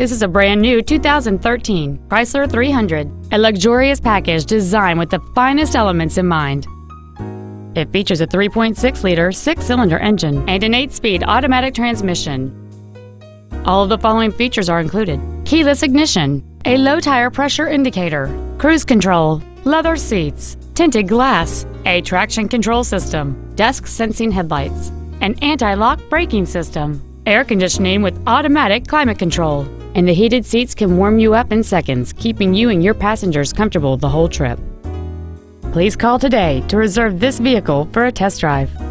This is a brand new 2013 Chrysler 300, a luxurious package designed with the finest elements in mind. It features a 3.6-liter six-cylinder engine and an 8-speed automatic transmission. All of the following features are included. Keyless ignition, a low tire pressure indicator, cruise control, leather seats, tinted glass, a traction control system, dusk sensing headlights, an anti-lock braking system, air conditioning with automatic climate control, and the heated seats can warm you up in seconds, keeping you and your passengers comfortable the whole trip. Please call today to reserve this vehicle for a test drive.